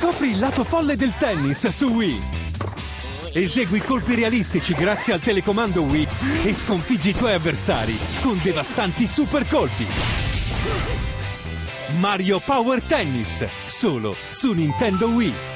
Scopri il lato folle del tennis su Wii. Esegui colpi realistici grazie al telecomando Wii e sconfiggi i tuoi avversari con devastanti super colpi. Mario Power Tennis, solo su Nintendo Wii.